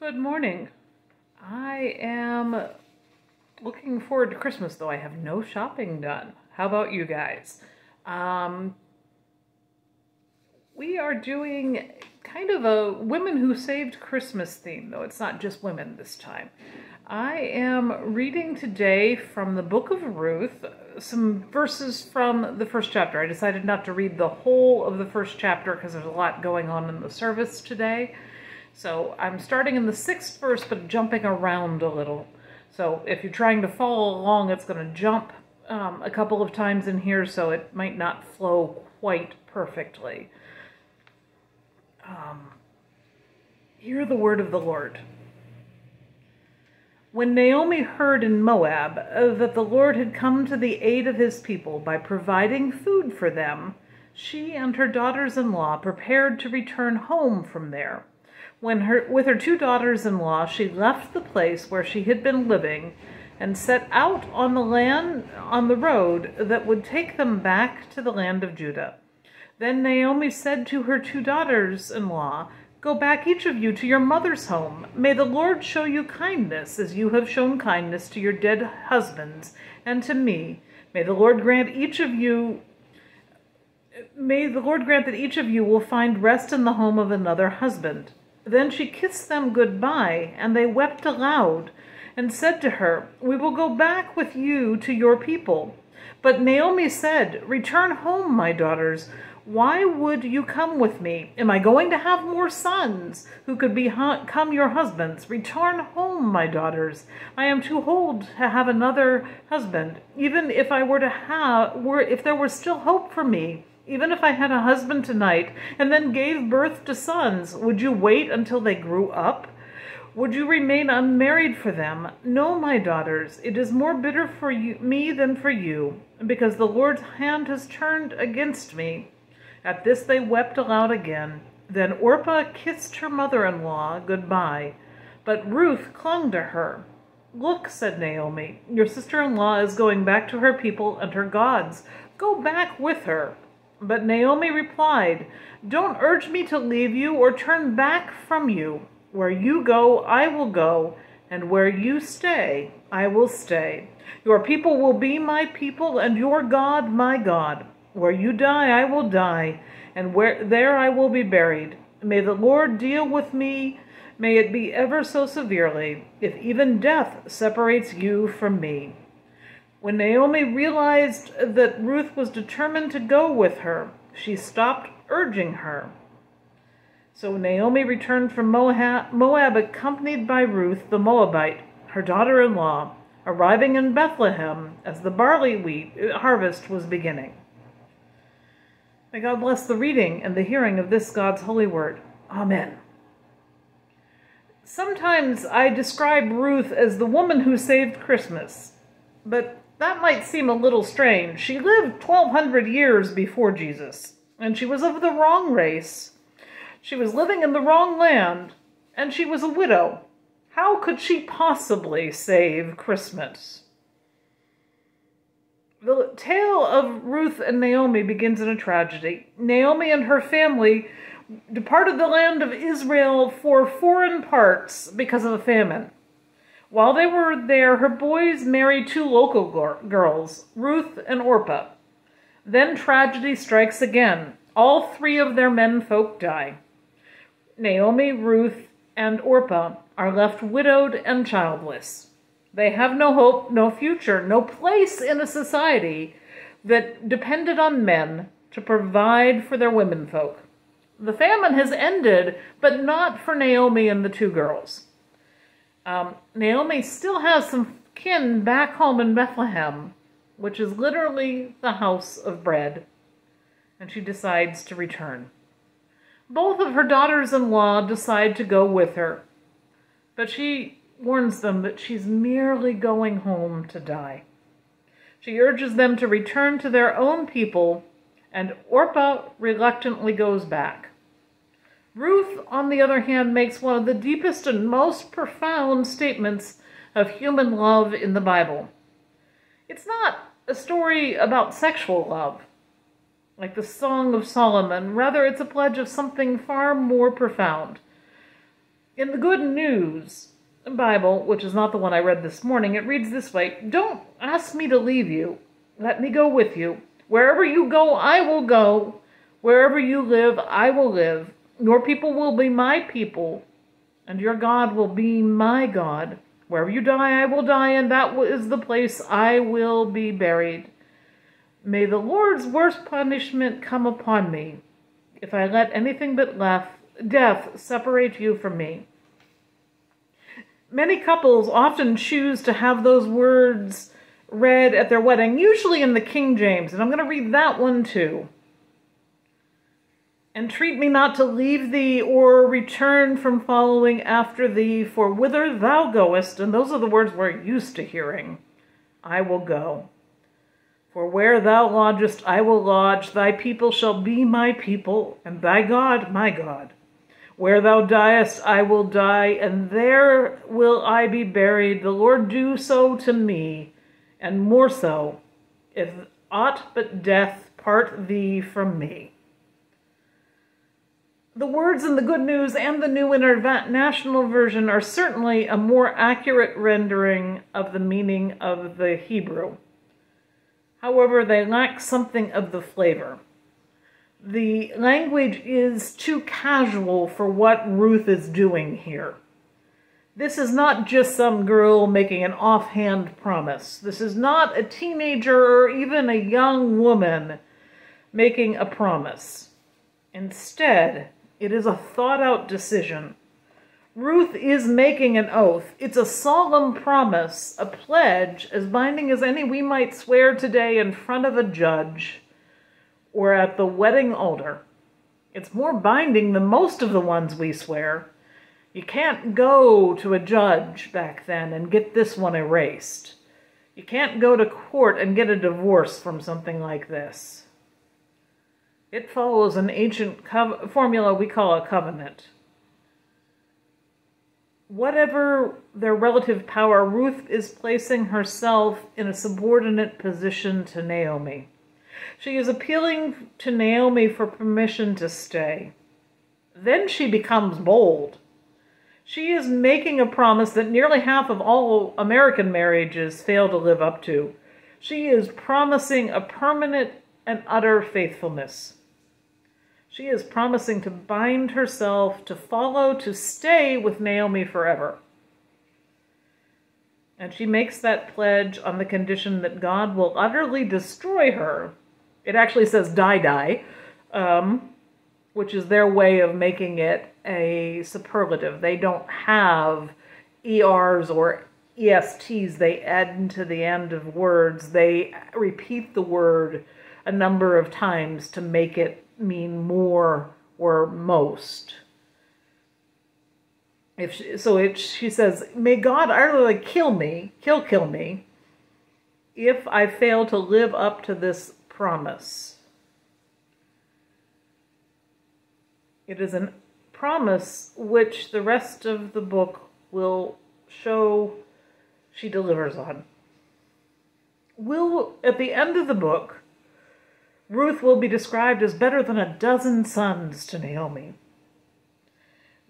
Good morning. I am looking forward to Christmas, though I have no shopping done. How about you guys? Um, we are doing kind of a Women Who Saved Christmas theme, though it's not just women this time. I am reading today from the book of Ruth some verses from the first chapter. I decided not to read the whole of the first chapter because there's a lot going on in the service today. So I'm starting in the sixth verse, but jumping around a little. So if you're trying to follow along, it's going to jump um, a couple of times in here, so it might not flow quite perfectly. Um, hear the word of the Lord. When Naomi heard in Moab uh, that the Lord had come to the aid of his people by providing food for them, she and her daughters in law prepared to return home from there. When her, with her two daughters in law, she left the place where she had been living and set out on the land on the road that would take them back to the land of Judah. Then Naomi said to her two daughters in law, Go back, each of you, to your mother's home. May the Lord show you kindness, as you have shown kindness to your dead husbands and to me. May the Lord grant each of you May the Lord grant that each of you will find rest in the home of another husband. Then she kissed them goodbye, and they wept aloud, and said to her, We will go back with you to your people. But Naomi said, Return home, my daughters. Why would you come with me? Am I going to have more sons who could become your husbands? Return home, my daughters. I am too old to have another husband. Even if I were to have, were if there were still hope for me, even if I had a husband tonight and then gave birth to sons, would you wait until they grew up? Would you remain unmarried for them? No, my daughters, it is more bitter for you, me than for you, because the Lord's hand has turned against me. At this they wept aloud again. Then Orpah kissed her mother-in-law goodbye, but Ruth clung to her. Look, said Naomi, your sister-in-law is going back to her people and her gods. Go back with her. But Naomi replied, Don't urge me to leave you or turn back from you. Where you go, I will go, and where you stay, I will stay. Your people will be my people, and your God my God. Where you die, I will die, and where there I will be buried. May the Lord deal with me, may it be ever so severely, if even death separates you from me. When Naomi realized that Ruth was determined to go with her, she stopped urging her. So Naomi returned from Moab, accompanied by Ruth the Moabite, her daughter-in-law, arriving in Bethlehem as the barley wheat uh, harvest was beginning. May God bless the reading and the hearing of this God's holy word. Amen. Sometimes I describe Ruth as the woman who saved Christmas, but that might seem a little strange. She lived 1200 years before Jesus, and she was of the wrong race. She was living in the wrong land, and she was a widow. How could she possibly save Christmas? The tale of Ruth and Naomi begins in a tragedy. Naomi and her family departed the land of Israel for foreign parts because of a famine. While they were there, her boys married two local girls, Ruth and Orpah. Then tragedy strikes again. All three of their menfolk die. Naomi, Ruth, and Orpah are left widowed and childless. They have no hope, no future, no place in a society that depended on men to provide for their womenfolk. The famine has ended, but not for Naomi and the two girls. Um, Naomi still has some kin back home in Bethlehem, which is literally the house of bread, and she decides to return. Both of her daughters-in-law decide to go with her, but she warns them that she's merely going home to die. She urges them to return to their own people, and Orpah reluctantly goes back. Ruth, on the other hand, makes one of the deepest and most profound statements of human love in the Bible. It's not a story about sexual love, like the Song of Solomon. Rather, it's a pledge of something far more profound In the Good News Bible, which is not the one I read this morning, it reads this way Don't ask me to leave you. Let me go with you. Wherever you go, I will go. Wherever you live, I will live. Your people will be my people, and your God will be my God. Wherever you die, I will die, and that is the place I will be buried. May the Lord's worst punishment come upon me if I let anything but left, death separate you from me. Many couples often choose to have those words read at their wedding, usually in the King James, and I'm going to read that one too. Entreat me not to leave thee or return from following after thee, for whither thou goest, and those are the words we're used to hearing, I will go. For where thou lodgest, I will lodge, thy people shall be my people, and thy God my God. Where thou diest, I will die, and there will I be buried. The Lord do so to me, and more so, if aught but death part thee from me. The words in the Good News and the New International Version are certainly a more accurate rendering of the meaning of the Hebrew. However, they lack something of the flavor the language is too casual for what Ruth is doing here. This is not just some girl making an offhand promise. This is not a teenager or even a young woman making a promise. Instead, it is a thought out decision. Ruth is making an oath. It's a solemn promise, a pledge, as binding as any we might swear today in front of a judge or at the wedding altar. It's more binding than most of the ones we swear. You can't go to a judge back then and get this one erased. You can't go to court and get a divorce from something like this. It follows an ancient formula we call a covenant. Whatever their relative power, Ruth is placing herself in a subordinate position to Naomi. She is appealing to Naomi for permission to stay. Then she becomes bold. She is making a promise that nearly half of all American marriages fail to live up to. She is promising a permanent and utter faithfulness. She is promising to bind herself, to follow, to stay with Naomi forever. And she makes that pledge on the condition that God will utterly destroy her it actually says die die, um, which is their way of making it a superlative. They don't have ERs or ESTs they add into the end of words. They repeat the word a number of times to make it mean more or most. If she, so, it, she says, "May God utterly kill me, kill, kill me, if I fail to live up to this promise. It is a promise which the rest of the book will show she delivers on. Will at the end of the book, Ruth will be described as better than a dozen sons to Naomi.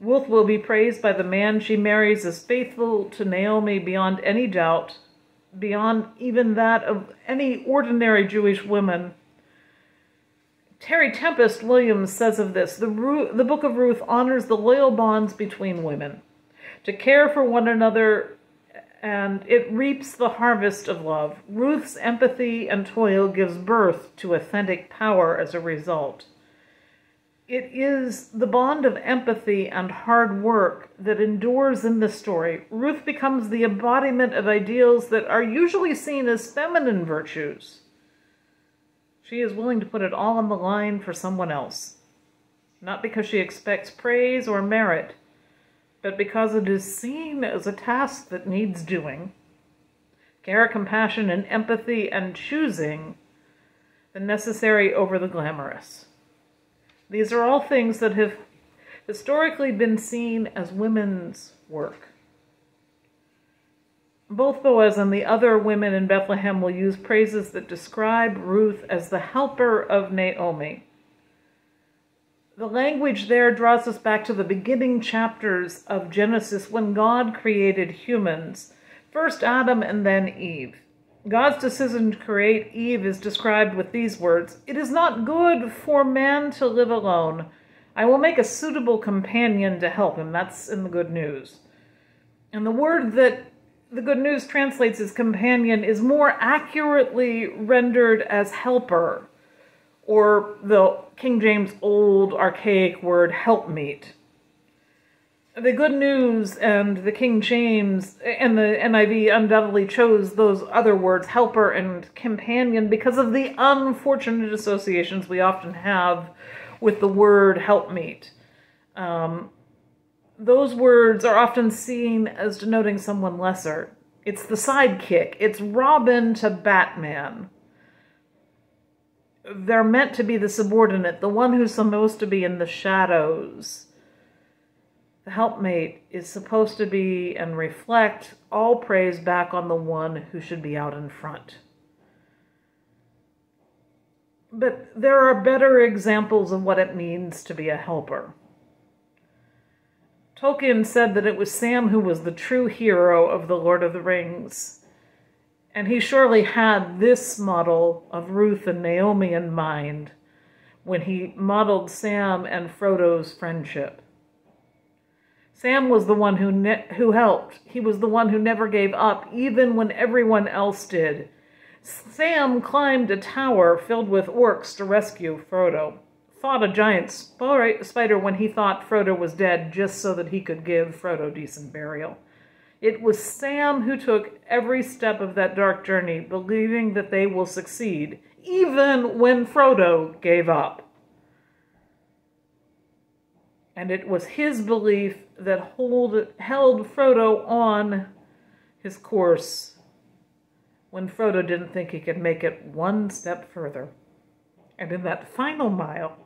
Ruth will be praised by the man she marries as faithful to Naomi beyond any doubt beyond even that of any ordinary Jewish woman. Terry Tempest Williams says of this the, Ru- the book of Ruth honors the loyal bonds between women, to care for one another, and it reaps the harvest of love. Ruth's empathy and toil gives birth to authentic power as a result. It is the bond of empathy and hard work that endures in this story. Ruth becomes the embodiment of ideals that are usually seen as feminine virtues. She is willing to put it all on the line for someone else, not because she expects praise or merit, but because it is seen as a task that needs doing. Care, compassion, and empathy, and choosing the necessary over the glamorous. These are all things that have historically been seen as women's work. Both Boaz and the other women in Bethlehem will use praises that describe Ruth as the helper of Naomi. The language there draws us back to the beginning chapters of Genesis when God created humans, first Adam and then Eve. God's decision to create Eve is described with these words It is not good for man to live alone. I will make a suitable companion to help him. That's in the good news. And the word that the good news translates as companion is more accurately rendered as helper, or the King James old archaic word helpmeet the good news and the King James and the NIV undoubtedly chose those other words, helper and companion, because of the unfortunate associations we often have with the word helpmeet. Um, those words are often seen as denoting someone lesser. It's the sidekick. It's Robin to Batman. They're meant to be the subordinate, the one who's supposed to be in the shadows the helpmate is supposed to be and reflect all praise back on the one who should be out in front. But there are better examples of what it means to be a helper. Tolkien said that it was Sam who was the true hero of The Lord of the Rings. And he surely had this model of Ruth and Naomi in mind when he modeled Sam and Frodo's friendship. Sam was the one who who helped. He was the one who never gave up, even when everyone else did. Sam climbed a tower filled with orcs to rescue Frodo. Fought a giant sp- spider when he thought Frodo was dead, just so that he could give Frodo decent burial. It was Sam who took every step of that dark journey, believing that they will succeed, even when Frodo gave up. And it was his belief that hold, held Frodo on his course when Frodo didn't think he could make it one step further. And in that final mile,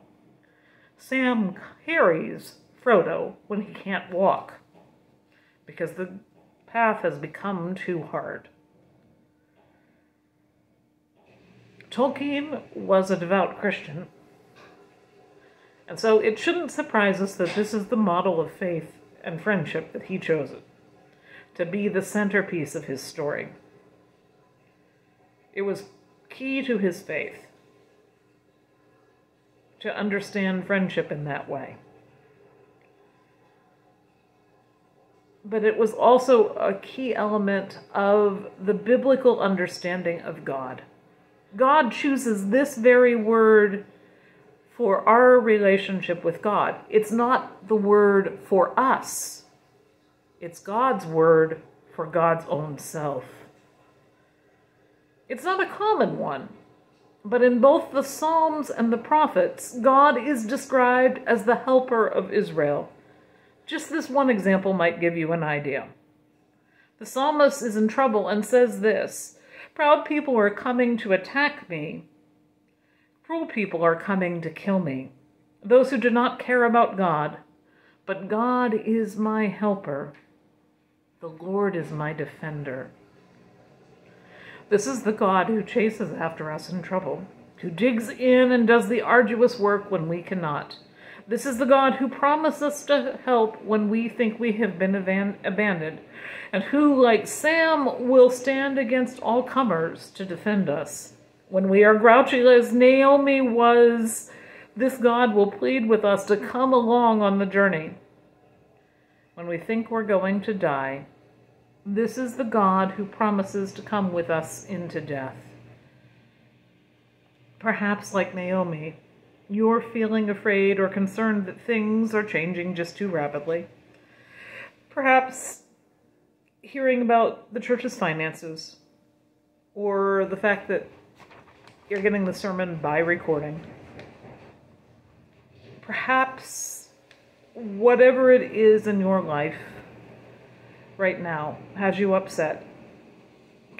Sam carries Frodo when he can't walk because the path has become too hard. Tolkien was a devout Christian, and so it shouldn't surprise us that this is the model of faith and friendship that he chose it to be the centerpiece of his story. It was key to his faith to understand friendship in that way. But it was also a key element of the biblical understanding of God. God chooses this very word for our relationship with God. It's not the word for us, it's God's word for God's own self. It's not a common one, but in both the Psalms and the prophets, God is described as the helper of Israel. Just this one example might give you an idea. The psalmist is in trouble and says this Proud people are coming to attack me Cruel people are coming to kill me, those who do not care about God. But God is my helper. The Lord is my defender. This is the God who chases after us in trouble, who digs in and does the arduous work when we cannot. This is the God who promises to help when we think we have been abandoned, and who, like Sam, will stand against all comers to defend us. When we are grouchy as Naomi was, this God will plead with us to come along on the journey. When we think we're going to die, this is the God who promises to come with us into death. Perhaps, like Naomi, you're feeling afraid or concerned that things are changing just too rapidly. Perhaps hearing about the church's finances or the fact that you're getting the sermon by recording. Perhaps whatever it is in your life right now has you upset.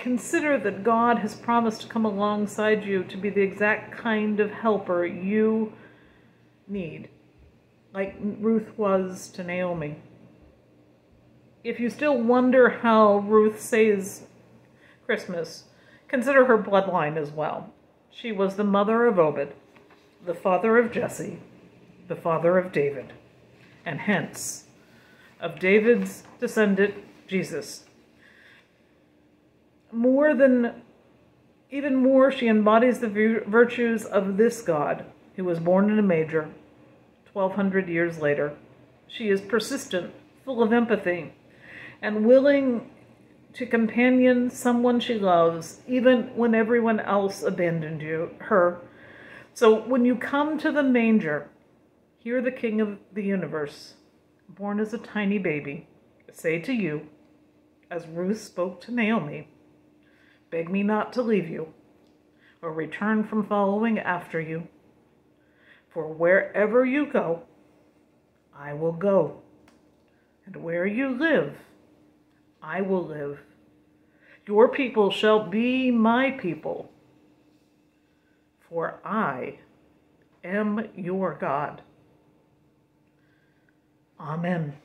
Consider that God has promised to come alongside you to be the exact kind of helper you need, like Ruth was to Naomi. If you still wonder how Ruth says Christmas, consider her bloodline as well. She was the mother of Obed, the father of Jesse, the father of David, and hence of David's descendant, Jesus. More than, even more, she embodies the virtues of this God who was born in a manger 1200 years later. She is persistent, full of empathy, and willing to companion someone she loves, even when everyone else abandoned you, her. So when you come to the manger, hear the King of the universe, born as a tiny baby, say to you, as Ruth spoke to Naomi, beg me not to leave you, or return from following after you. For wherever you go, I will go, and where you live, I will live. Your people shall be my people, for I am your God. Amen.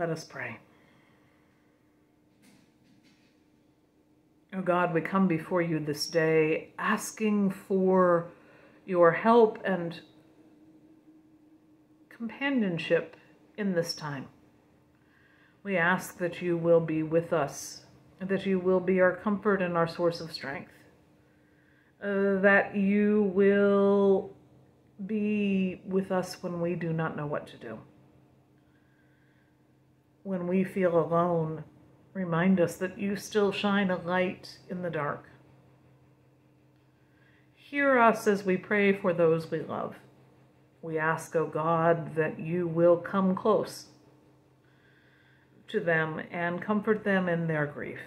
Let us pray. Oh God, we come before you this day asking for your help and companionship in this time. We ask that you will be with us, that you will be our comfort and our source of strength, uh, that you will be with us when we do not know what to do. When we feel alone, Remind us that you still shine a light in the dark. Hear us as we pray for those we love. We ask, O oh God, that you will come close to them and comfort them in their grief,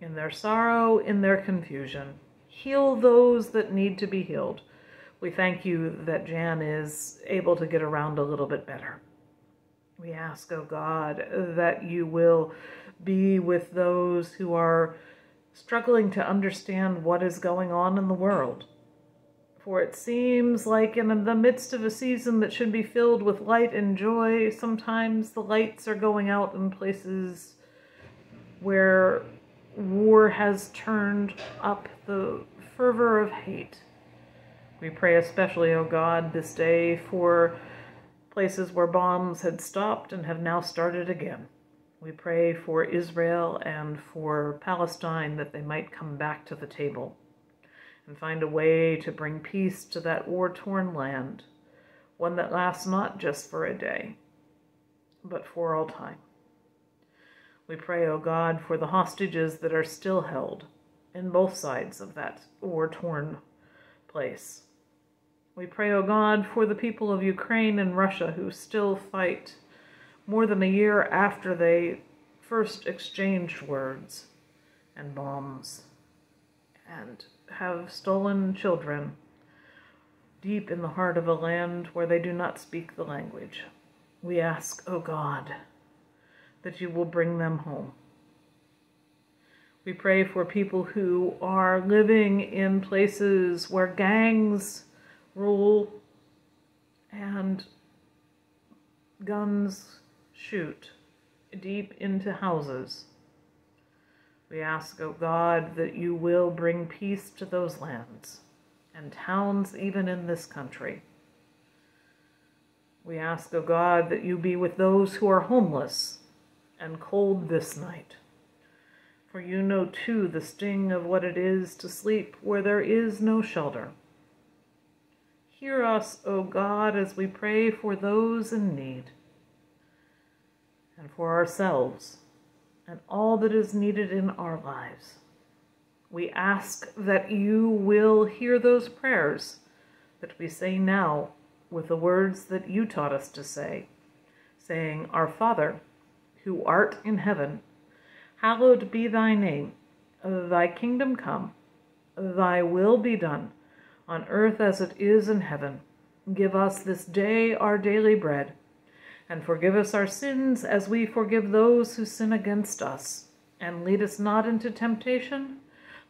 in their sorrow, in their confusion. Heal those that need to be healed. We thank you that Jan is able to get around a little bit better. We ask, O oh God, that you will be with those who are struggling to understand what is going on in the world. For it seems like in the midst of a season that should be filled with light and joy, sometimes the lights are going out in places where war has turned up the fervor of hate. We pray especially, O oh God, this day for places where bombs had stopped and have now started again. We pray for Israel and for Palestine that they might come back to the table and find a way to bring peace to that war-torn land, one that lasts not just for a day, but for all time. We pray, O God, for the hostages that are still held in both sides of that war-torn place. We pray, O God, for the people of Ukraine and Russia who still fight more than a year after they first exchanged words and bombs and have stolen children deep in the heart of a land where they do not speak the language. We ask, O oh God, that you will bring them home. We pray for people who are living in places where gangs rule and guns shoot deep into houses. We ask, O God, that you will bring peace to those lands and towns even in this country. We ask, O God, that you be with those who are homeless and cold this night. For you know too the sting of what it is to sleep where there is no shelter. Hear us, O God, as we pray for those in need and for ourselves and all that is needed in our lives. We ask that you will hear those prayers that we say now with the words that you taught us to say, saying, Our Father, who art in heaven, hallowed be thy name. Thy kingdom come, thy will be done, on earth as it is in heaven. Give us this day our daily bread and forgive us our sins as we forgive those who sin against us. And lead us not into temptation,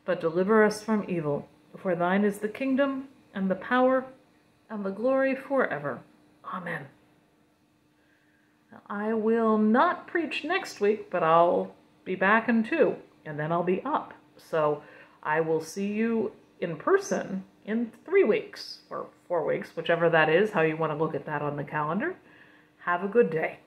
but deliver us from evil. For thine is the kingdom, and the power, and the glory forever. Amen. I will not preach next week, but I'll be back in two, and then I'll be up. So I will see you in person in three weeks or four weeks, whichever that is, how you want to look at that on the calendar. Have a good day.